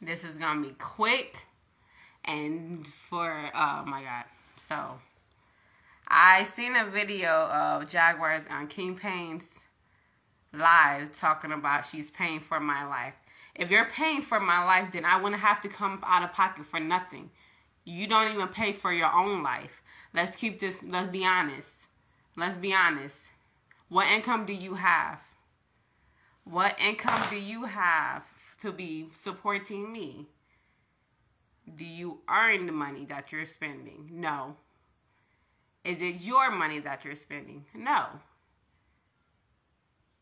This is gonna be quick and for oh my god. So I seen a video of Jaguars on King Payne's live talking about she's paying for my life. If you're paying for my life, then I wouldn't have to come out of pocket for nothing. You don't even pay for your own life. Let's keep this, let's be honest. Let's be honest. What income do you have? What income do you have to be supporting me? Do you earn the money that you're spending? No. Is it your money that you're spending? No.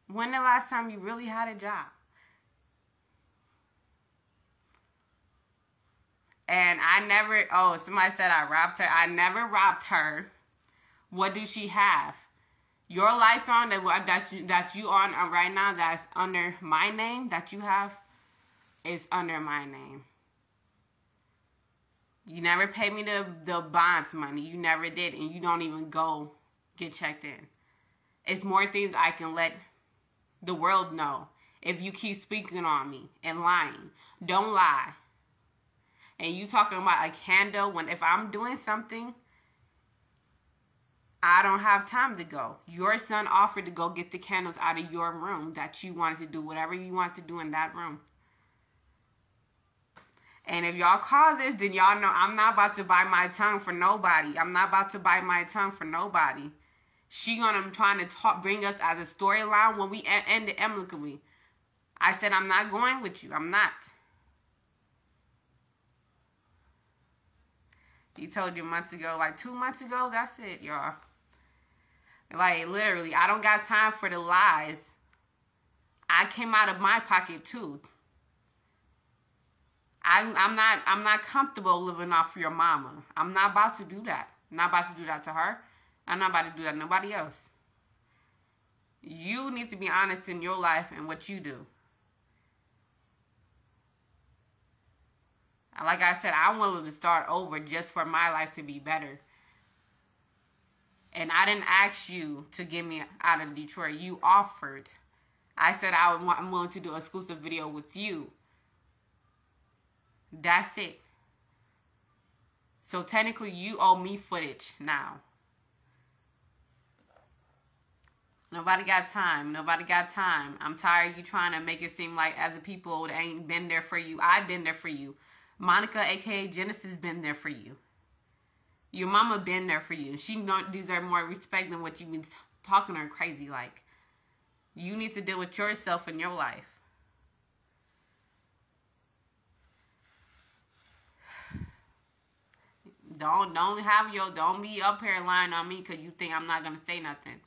When the last time you really had a job? And I never, oh, somebody said I robbed her. I never robbed her. What do she have? Your lights on that that you that you on right now that's under my name that you have is under my name. You never paid me the the bonds money. You never did, and you don't even go get checked in. It's more things I can let the world know if you keep speaking on me and lying. Don't lie. And you talking about a candle when if I'm doing something I don't have time to go. Your son offered to go get the candles out of your room that you wanted to do whatever you want to do in that room. And if y'all call this, then y'all know I'm not about to bite my tongue for nobody. I'm not about to bite my tongue for nobody. She gonna trying to talk, bring us as a storyline when we end it amicably. I said I'm not going with you. I'm not. He told you months ago, like two months ago. That's it, y'all. Like literally, I don't got time for the lies. I came out of my pocket too. I, I'm not I'm not comfortable living off your mama. I'm not about to do that. I'm not about to do that to her. I'm not about to do that to nobody else. You need to be honest in your life and what you do. Like I said, I'm willing to start over just for my life to be better. And I didn't ask you to get me out of Detroit. You offered. I said I would, I'm willing to do an exclusive video with you. That's it. So technically, you owe me footage now. Nobody got time. Nobody got time. I'm tired of you trying to make it seem like other people ain't been there for you. I've been there for you. Monica, aka Genesis, been there for you. Your mama been there for you. She don't deserve more respect than what you've been talking her crazy like. You need to deal with yourself in your life. Don't don't have your don't be up here lying on me because you think I'm not gonna say nothing.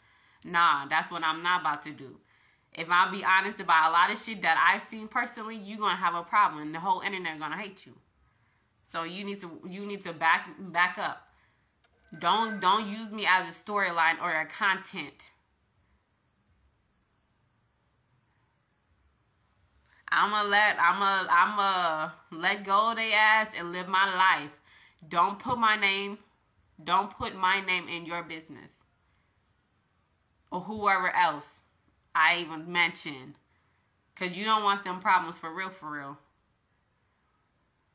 Nah, that's what I'm not about to do. If I'll be honest about a lot of shit that I've seen personally, you're gonna have a problem. The whole internet gonna hate you. So you need to you need to back back up. Don't don't use me as a storyline or a content. I'ma let I'ma I'ma let go of their ass and live my life. Don't put my name, don't put my name in your business. Or whoever else I even mentioned. Cause you don't want them problems for real for real.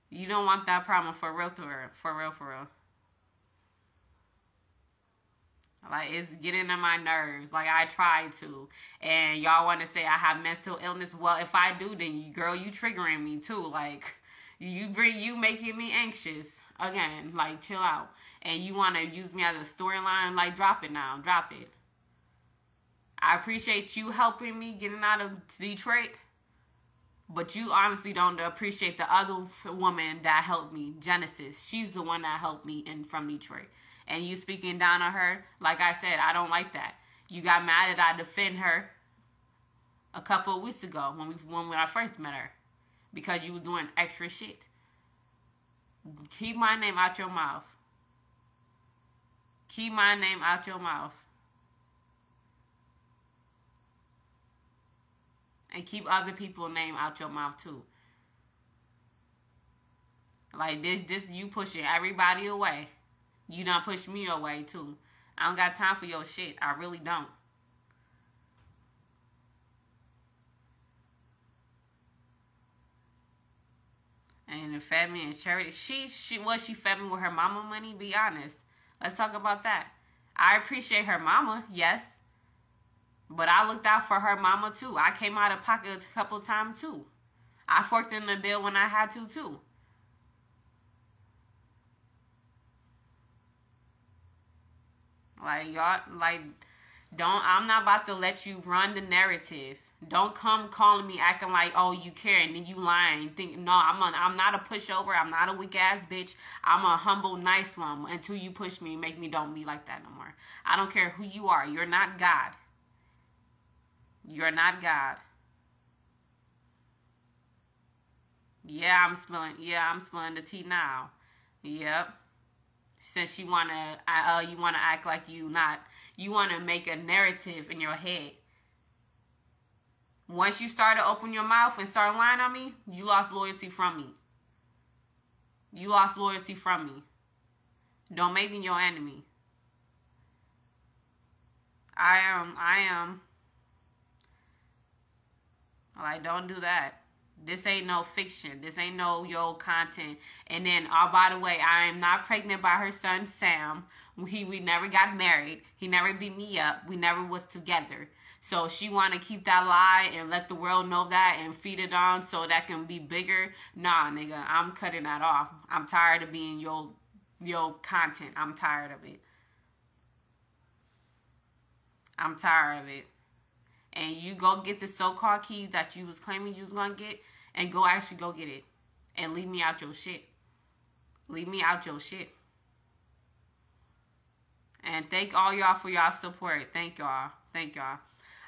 You don't want that problem for real for real for real for real. Like it's getting on my nerves. Like I try to, and y'all want to say I have mental illness. Well, if I do, then you, girl, you triggering me too. Like you bring you making me anxious again. Like chill out, and you want to use me as a storyline. Like drop it now, drop it. I appreciate you helping me getting out of Detroit, but you honestly don't appreciate the other woman that helped me, Genesis. She's the one that helped me in from Detroit and you speaking down on her, like I said, I don't like that. You got mad that I defend her a couple of weeks ago when we when I first met her because you was doing extra shit. Keep my name out your mouth. Keep my name out your mouth. And keep other people's name out your mouth too. Like this this you pushing everybody away. You don't push me away too. I don't got time for your shit. I really don't. And me in charity. She she was she fed me with her mama money. Be honest. Let's talk about that. I appreciate her mama, yes, but I looked out for her mama too. I came out of pocket a couple times too. I forked in the bill when I had to too. Like y'all, like don't. I'm not about to let you run the narrative. Don't come calling me acting like oh you care and then you lying. Think no, I'm a, I'm not a pushover. I'm not a weak ass bitch. I'm a humble, nice one. Until you push me, make me don't be like that no more. I don't care who you are. You're not God. You're not God. Yeah, I'm spilling. Yeah, I'm spilling the tea now. Yep. Since you wanna, uh, you wanna act like you not, you wanna make a narrative in your head once you start to open your mouth and start lying on me, you lost loyalty from me. You lost loyalty from me. Don't make me your enemy. I am, I am. Like, don't do that. This ain't no fiction. This ain't no yo content. And then, oh, by the way, I am not pregnant by her son Sam. He we never got married. He never beat me up. We never was together. So she want to keep that lie and let the world know that and feed it on so that can be bigger. Nah, nigga, I'm cutting that off. I'm tired of being your your content. I'm tired of it. I'm tired of it. And you go get the so-called keys that you was claiming you was gonna get, and go actually go get it, and leave me out your shit. Leave me out your shit. And thank all y'all for y'all support. Thank y'all. Thank y'all.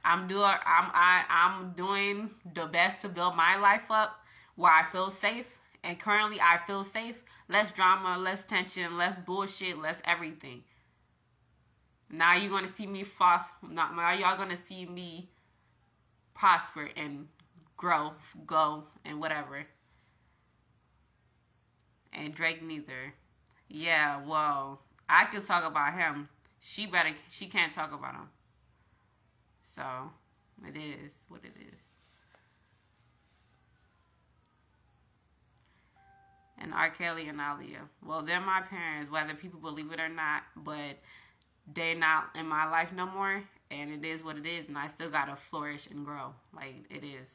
I'm doing I'm I, I'm doing the best to build my life up where I feel safe. And currently I feel safe. Less drama, less tension, less bullshit, less everything. Now you're gonna see me not now y'all gonna see me prosper and grow, go, and whatever. And Drake neither. Yeah, well, I could talk about him. She better she can't talk about him. So it is what it is. And R. Kelly and Aaliyah. Well, they're my parents, whether people believe it or not, but they're not in my life no more. And it is what it is. And I still got to flourish and grow. Like, it is.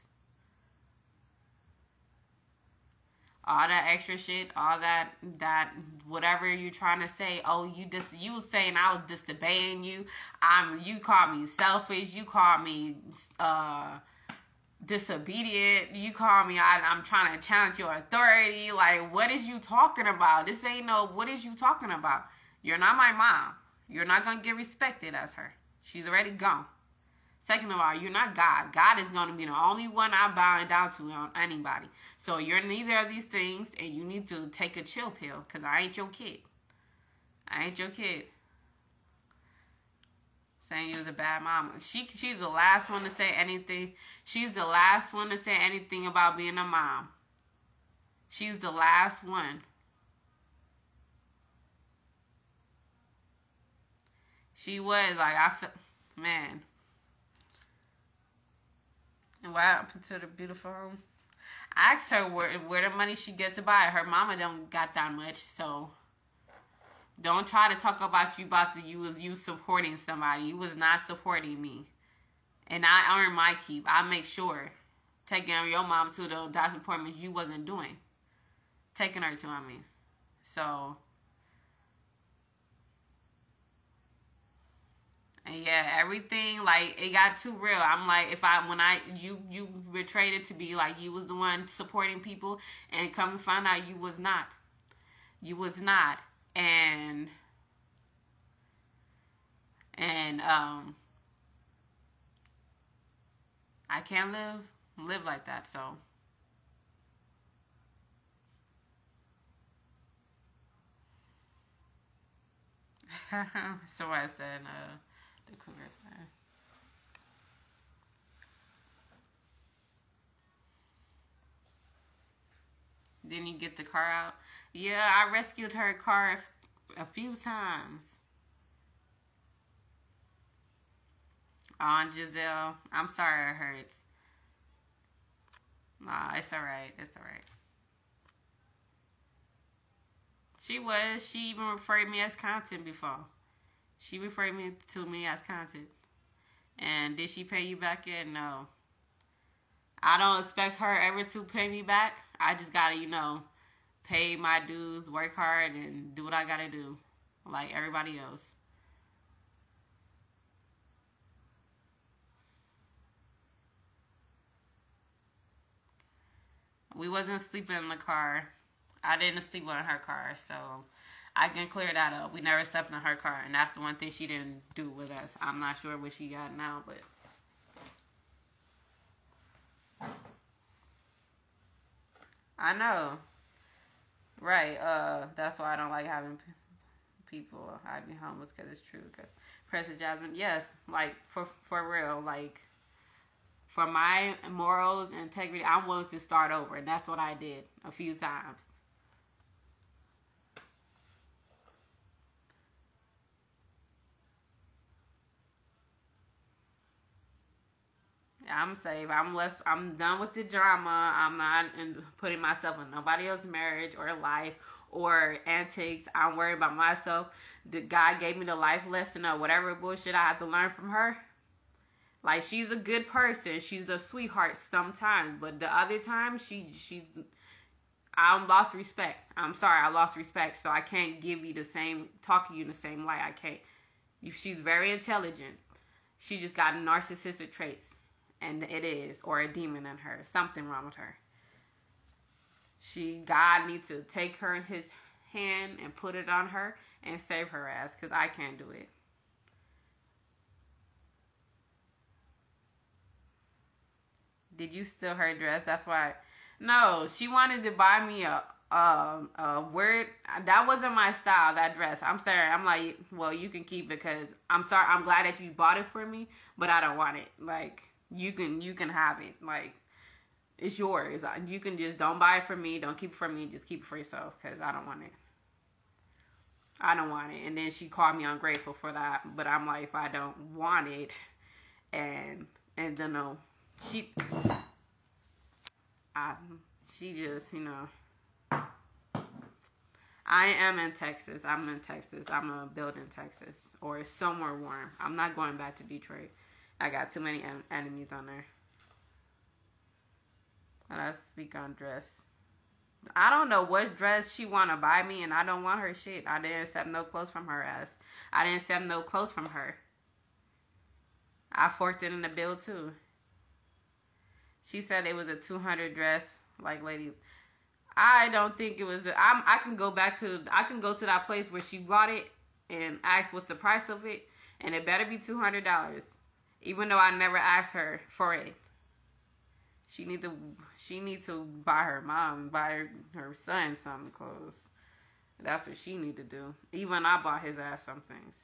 All that extra shit, all that that whatever you're trying to say. Oh, you just you was saying I was disobeying you. I'm you called me selfish. You called me uh disobedient. You call me I, I'm trying to challenge your authority. Like what is you talking about? This ain't no what is you talking about? You're not my mom. You're not gonna get respected as her. She's already gone. Second of all, you're not God. God is going to be the only one I'm bowing down to on anybody. So you're neither of these things, and you need to take a chill pill because I ain't your kid. I ain't your kid. Saying you're the bad mama. She she's the last one to say anything. She's the last one to say anything about being a mom. She's the last one. She was like I feel man. Happened to the beautiful home? I asked her where where the money she gets to buy. Her mama don't got that much, so don't try to talk about you about the you was you supporting somebody. You was not supporting me. And I earn my keep. I make sure taking your mom to the doctor's appointments you wasn't doing. Taking her to I mean. So And yeah, everything like it got too real. I'm like, if I when I you you betrayed it to be like you was the one supporting people, and come and find out you was not, you was not, and and um, I can't live live like that. So. so I said, uh, the cougar. Then you get the car out. Yeah, I rescued her car a few times. On Giselle, I'm sorry it hurts. Nah, it's alright. It's alright. She was. She even referred me as content before. She referred me to me as content. And did she pay you back yet? No. I don't expect her ever to pay me back. I just gotta, you know, pay my dues, work hard, and do what I gotta do, like everybody else. We wasn't sleeping in the car. I didn't sleep in her car, so I can clear that up. We never slept in her car, and that's the one thing she didn't do with us. I'm not sure what she got now, but. I know. Right. Uh, that's why I don't like having people I be homeless because it's true. Cause President Jasmine, yes, like for for real, like for my morals and integrity, I'm willing to start over, and that's what I did a few times. I'm safe. I'm less. I'm done with the drama. I'm not in, putting myself in nobody else's marriage or life or antics. I'm worried about myself. The God gave me the life lesson or whatever bullshit I have to learn from her. Like she's a good person. She's a sweetheart sometimes, but the other times she she's I'm lost respect. I'm sorry, I lost respect, so I can't give you the same talk to you in the same light. I can't. She's very intelligent. She just got narcissistic traits and it is, or a demon in her, something wrong with her. She, God needs to take her in His hand and put it on her and save her ass, cause I can't do it. Did you steal her dress? That's why. No, she wanted to buy me a um a word that wasn't my style that dress i'm sorry i'm like well you can keep it because i'm sorry i'm glad that you bought it for me but i don't want it like you can you can have it. Like it's yours. You can just don't buy it from me. Don't keep it from me. Just keep it for yourself because I don't want it. I don't want it. And then she called me ungrateful for that. But I'm like, if I don't want it, and and then no, she, I, she just you know. I am in Texas. I'm in Texas. I'm gonna build in Texas or somewhere warm. I'm not going back to Detroit. I got too many en- enemies on there. And I speak on dress. I don't know what dress she wanna buy me, and I don't want her shit. I didn't accept no clothes from her ass. I didn't accept no clothes from her. I forked it in the bill too. She said it was a two hundred dress, like lady. I don't think it was. I'm. I can go back to. I can go to that place where she bought it and ask what's the price of it, and it better be two hundred dollars even though I never asked her for it. She need to she need to buy her mom, buy her, her son some clothes. That's what she need to do. Even I bought his ass some things.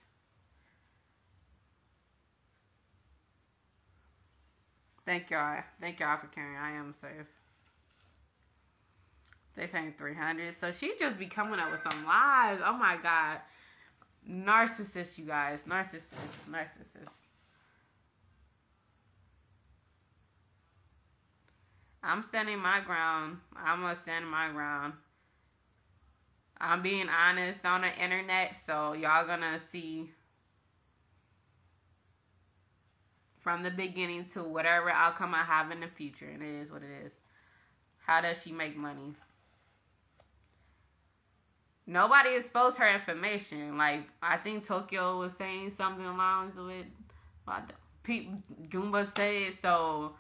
Thank y'all. Thank y'all for caring. I am safe. They saying 300. So she just be coming up with some lies. Oh my God. Narcissist, you guys. Narcissist. Narcissist. I'm standing my ground. I'm gonna stand my ground. I'm being honest on the internet, so y'all gonna see from the beginning to whatever outcome I have in the future, and it is what it is. How does she make money? Nobody exposed her information. Like I think Tokyo was saying something along with, Pete Goomba said so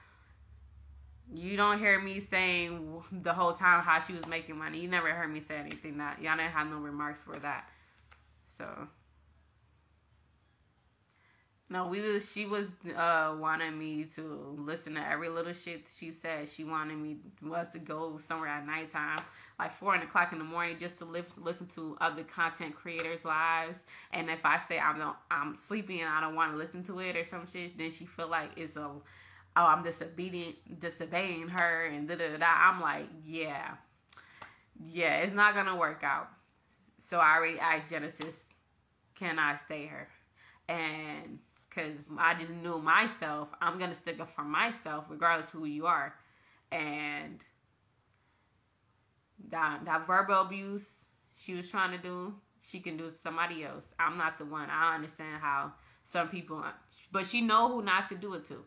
you don't hear me saying the whole time how she was making money. You never heard me say anything that y'all didn't have no remarks for that. So no, we was she was uh wanting me to listen to every little shit she said. She wanted me was to go somewhere at nighttime, like four o'clock in the morning, just to live, listen to other content creators' lives. And if I say I'm not, I'm sleeping and I don't want to listen to it or some shit, then she feel like it's a oh, I'm disobedient, disobeying her, and da da da. I'm like, yeah, yeah, it's not gonna work out. So I already asked Genesis, can I stay here? And because I just knew myself, I'm gonna stick up for myself, regardless who you are. And that that verbal abuse, she was trying to do, she can do to somebody else. I'm not the one. I understand how some people, but she know who not to do it to.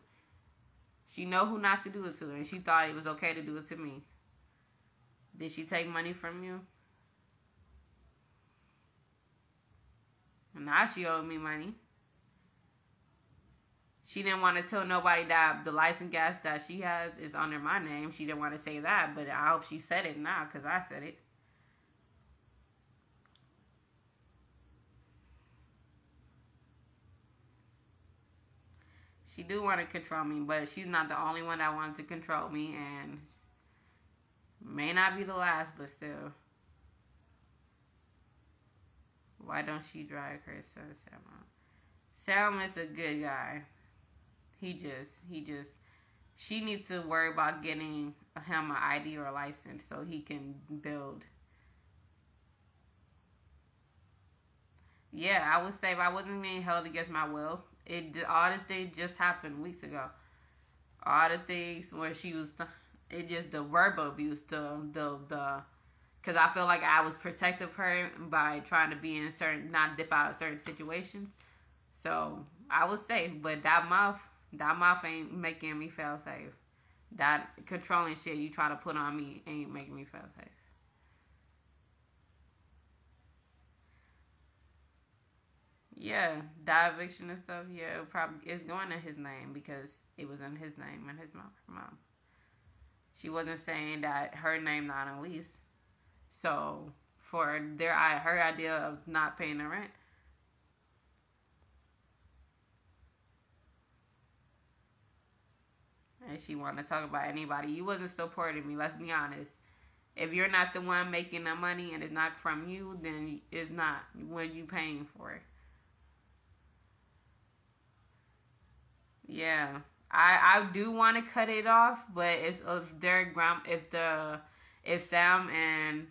She know who not to do it to, and she thought it was okay to do it to me. Did she take money from you? Now she owed me money. She didn't want to tell nobody that the license gas that she has is under my name. She didn't want to say that, but I hope she said it now because I said it. She do want to control me, but she's not the only one that wants to control me, and may not be the last, but still. Why don't she drag her son Sam? Sam is a good guy. He just, he just, she needs to worry about getting him an ID or a license so he can build. Yeah, I would say if I wasn't being held against my will, it all this thing just happened weeks ago. All the things where she was, it just the verbal abuse, the the the, because I feel like I was protective of her by trying to be in certain, not dip out of certain situations. So I would say, but that mouth, that mouth ain't making me feel safe. That controlling shit you try to put on me ain't making me feel safe. Yeah, that eviction and stuff. Yeah, it probably it's going in his name because it was in his name and his mom. Mom. She wasn't saying that her name not on lease. So for their her idea of not paying the rent. And she wanted to talk about anybody. You wasn't supporting me. Let's be honest. If you're not the one making the money and it's not from you, then it's not. What you paying for Yeah, I I do want to cut it off, but it's if their grand if the if Sam and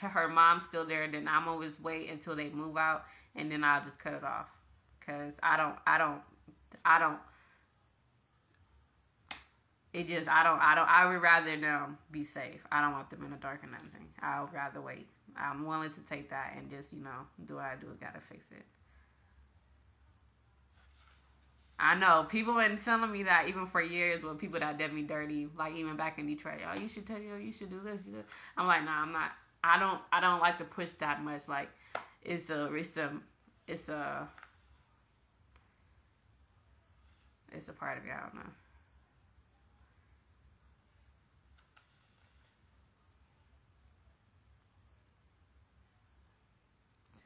her mom's still there, then I'm always wait until they move out, and then I'll just cut it off, cause I don't I don't I don't. It just I don't I don't I would rather them be safe. I don't want them in the dark or nothing. I would rather wait. I'm willing to take that and just you know do what I do. Gotta fix it. I know people been telling me that even for years with people that did me dirty, like even back in Detroit. Oh, you should tell you, you should do this. You do. I'm like, nah, I'm not. I don't. I don't like to push that much. Like, it's a, it's a, it's a, it's a part of it. I don't know.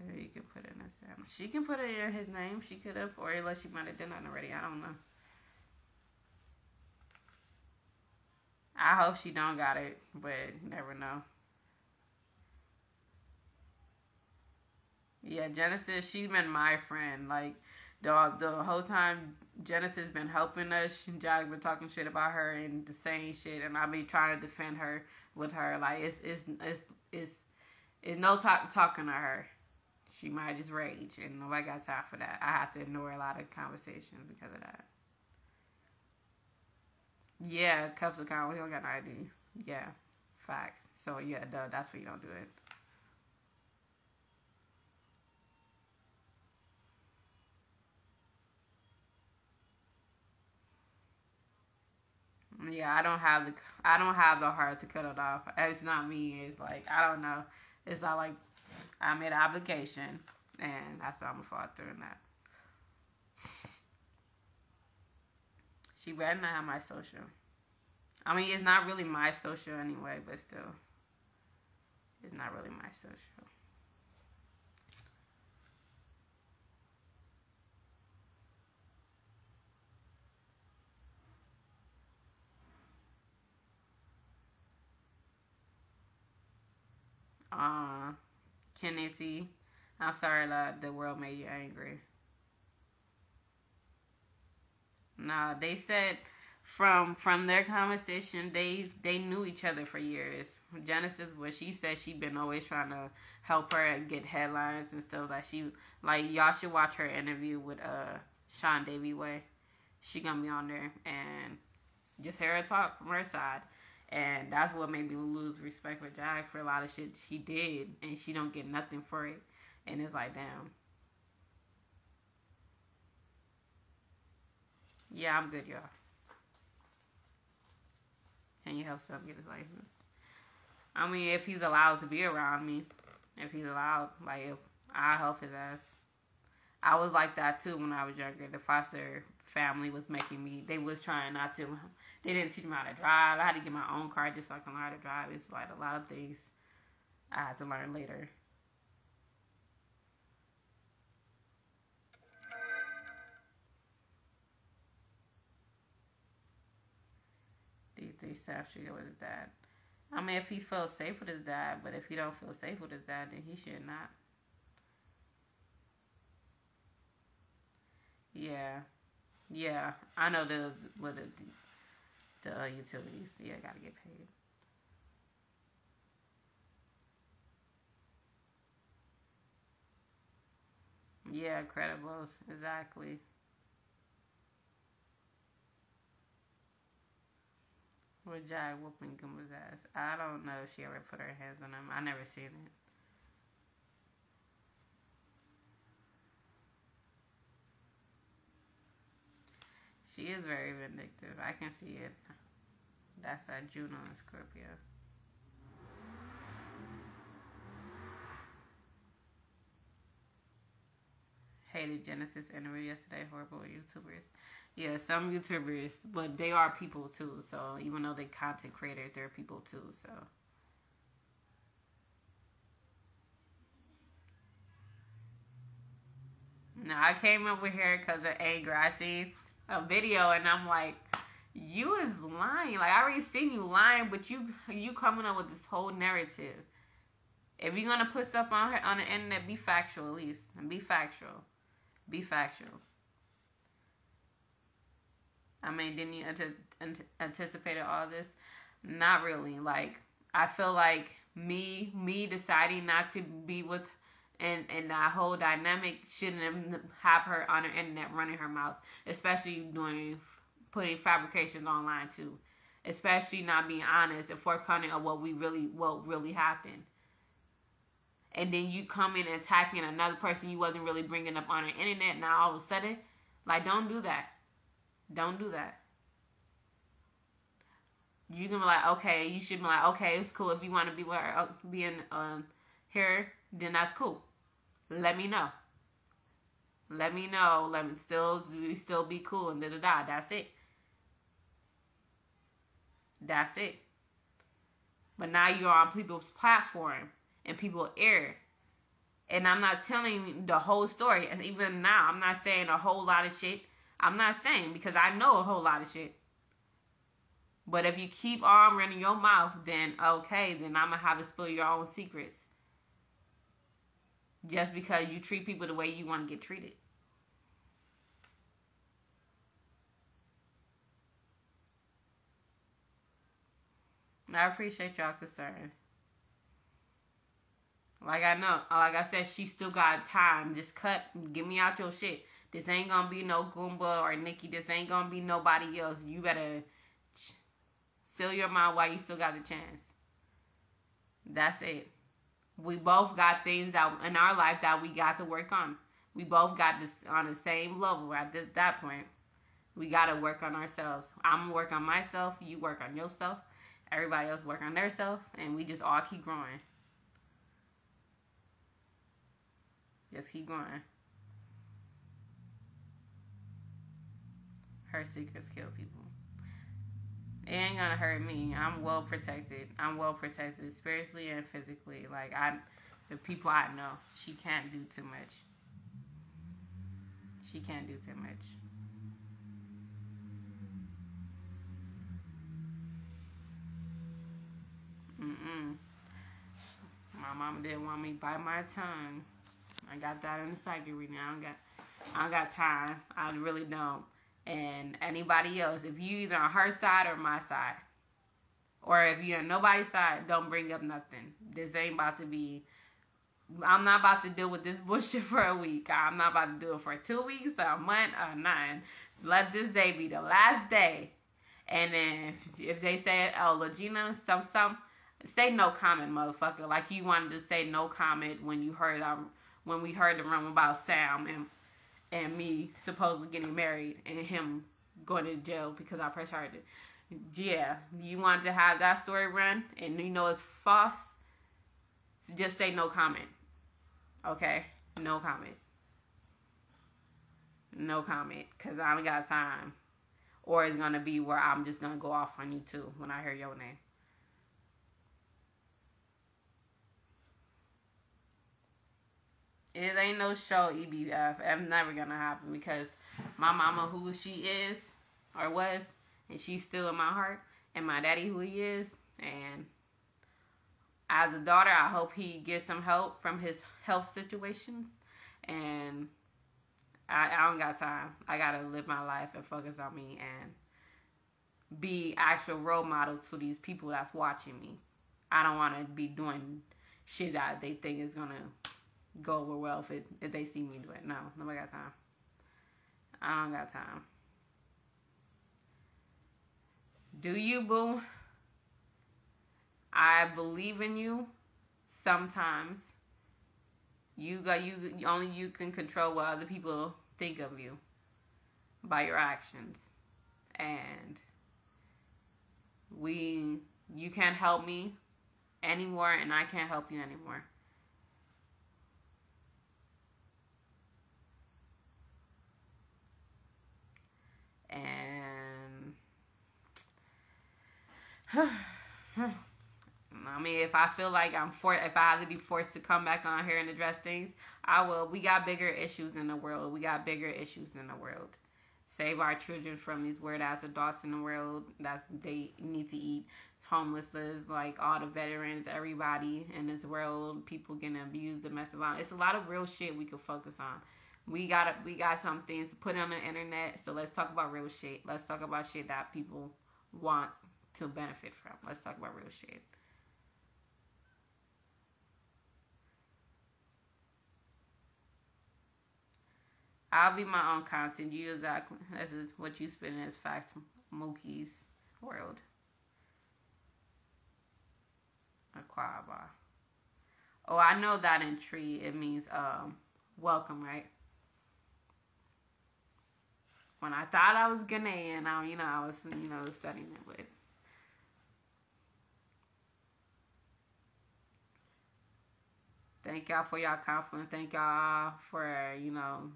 So you can put it in a. She can put it in his name. She could have, or unless she might have done it already. I don't know. I hope she don't got it, but never know. Yeah, Genesis, she's been my friend. Like the the whole time Genesis been helping us. And Jack been talking shit about her and the same shit, and I be trying to defend her with her. Like it's it's it's it's it's no talk talking to her she might just rage, and nobody got time for that. I have to ignore a lot of conversations because of that. Yeah, cups of cow. We don't got no ID. Yeah, facts. So yeah, duh, that's why you don't do it. Yeah, I don't have the I don't have the heart to cut it off. It's not me. It's like I don't know. It's not like I made an obligation, and that's why I'm gonna fall through in that. She better not have my social. I mean, it's not really my social anyway, but still, it's not really my social. Uh, Kennedy. I'm sorry that the world made you angry. Nah, they said from from their conversation they they knew each other for years. Genesis what she said she been always trying to help her get headlines and stuff like she like y'all should watch her interview with uh Sean Davy Way. She gonna be on there and just hear her talk from her side. And that's what made me lose respect for Jack for a lot of shit she did, and she don't get nothing for it. And it's like, damn. Yeah, I'm good, y'all. Can you help Sub get his license? I mean, if he's allowed to be around me, if he's allowed, like, if I help his ass. I was like that too when I was younger. The foster family was making me, they was trying not to, they didn't teach me how to drive. I had to get my own car just so I can learn how to drive. It's like a lot of things I had to learn later. D3 staff should go with his dad. I mean, if he feels safe with his dad, but if he don't feel safe with his dad, then he should not. Yeah, yeah. I know the what the the uh, utilities. Yeah, I gotta get paid. Yeah, credibles exactly. With Jack whooping Goomba's ass. I don't know if she ever put her hands on him. I never seen it. She is very vindictive. I can see it. That's a Juno and Scorpio. Hated Genesis interview yesterday. Horrible YouTubers. Yeah, some YouTubers, but they are people too. So even though they content creators, they're people too. So. Now I came over here because of anger. I see a video and I'm like, you is lying. Like I already seen you lying, but you you coming up with this whole narrative. If you're gonna put stuff on her on the internet, be factual at least, and be factual, be factual. I mean, didn't you ante- all this? Not really. Like I feel like me me deciding not to be with and and that whole dynamic shouldn't have her on the internet running her mouth, especially doing putting fabrications online too, especially not being honest and forthcoming of what we really what really happened. And then you come in attacking another person you wasn't really bringing up on the internet. Now all of a sudden, like don't do that. Don't do that. You can be like, okay, you should be like, okay, it's cool if you want to be where uh, being um here, then that's cool. Let me know. Let me know. Let me still we still be cool and da da da. That's it. That's it. But now you're on people's platform and people air. And I'm not telling the whole story. And even now, I'm not saying a whole lot of shit. I'm not saying because I know a whole lot of shit. But if you keep on running your mouth, then okay, then I'm gonna have to spill your own secrets. Just because you treat people the way you want to get treated. I appreciate y'all concern. Like I know, like I said, she still got time. Just cut, get me out your shit. This ain't gonna be no Goomba or Nikki. This ain't gonna be nobody else. You better fill your mind while you still got the chance. That's it. We both got things that in our life that we got to work on. We both got this on the same level at that point. We got to work on ourselves. I'm gonna work on myself. You work on yourself. Everybody else work on their self, and we just all keep growing. Just keep going. Her secrets kill people. It ain't gonna hurt me. I'm well protected. I'm well protected spiritually and physically. Like I, the people I know, she can't do too much. She can't do too much. Mm-mm. My mama didn't want me by my tongue. I got that in the surgery now. I got, I got time. I really don't and anybody else. If you either on her side or my side, or if you're on nobody's side, don't bring up nothing. This ain't about to be. I'm not about to deal with this bullshit for a week. I'm not about to do it for two weeks, or a month, or nine. Let this day be the last day. And then if, if they say, oh, Lagena, some, some, say no comment, motherfucker. Like you wanted to say no comment when you heard um when we heard the rumor about Sam and and me supposedly getting married and him going to jail because I pressed charged Yeah, you want to have that story run and you know it's false. So just say no comment. Okay, no comment. No comment, cause I don't got time. Or it's gonna be where I'm just gonna go off on you too when I hear your name. It ain't no show EBF. It's never gonna happen because my mama, who she is or was, and she's still in my heart, and my daddy, who he is, and as a daughter, I hope he gets some help from his health situations, and I, I don't got time. I gotta live my life and focus on me and be actual role models to these people that's watching me. I don't want to be doing shit that they think is gonna go over well if it if they see me do it. No, nobody got time. I don't got time. Do you, boo? I believe in you. Sometimes you got you only you can control what other people think of you by your actions, and we you can't help me anymore, and I can't help you anymore. I mean, if I feel like I'm for, if I have to be forced to come back on here and address things, I will. We got bigger issues in the world. We got bigger issues in the world. Save our children from these weird ass adults in the world. That's they need to eat. Homelessness, like all the veterans, everybody in this world, people getting abused, domestic violence. It's a lot of real shit we could focus on we got we got some things to put on the internet. So let's talk about real shit. Let's talk about shit that people want to benefit from. Let's talk about real shit. I'll be my own content. You exactly. This is what you spin as facts. Mookie's world. Akwaaba. Oh, I know that in Twi it means um welcome, right? when I thought I was Ghanaian, I, you know, I was, you know, studying it with. Thank y'all for y'all confidence. Thank y'all for, you know,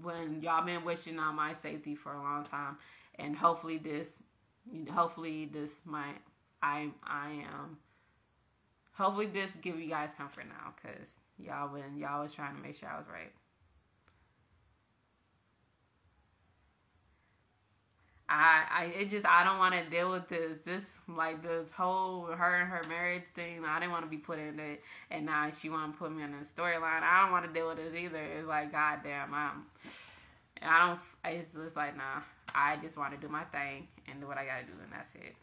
when y'all been wishing on my safety for a long time. And hopefully this, hopefully this might, I, I am, hopefully this give you guys comfort now. Because y'all been, y'all was trying to make sure I was right. I, I it just I don't want to deal with this this like this whole her and her marriage thing. I didn't want to be put in it, and now she want to put me in a storyline. I don't want to deal with this either. It's like goddamn, I'm. I don't. It's just like nah. I just want to do my thing and do what I gotta do, and that's it.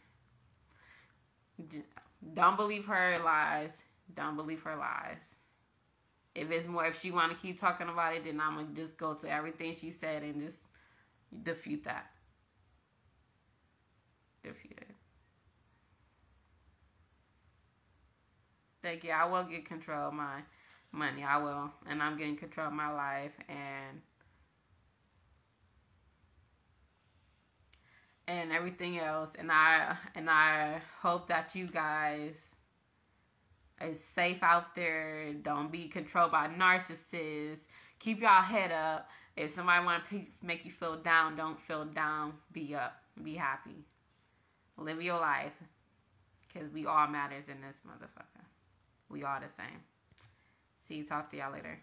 Don't believe her lies. Don't believe her lies. If it's more, if she want to keep talking about it, then I'm gonna just go to everything she said and just defeat that Thank you. I will get control of my money. I will. And I'm getting control of my life and and everything else. And I and I hope that you guys is safe out there. Don't be controlled by narcissists. Keep y'all head up. If somebody want to make you feel down, don't feel down. Be up. Be happy. Live your life. Because we all matters in this motherfucker. We all the same. See, you. talk to y'all later.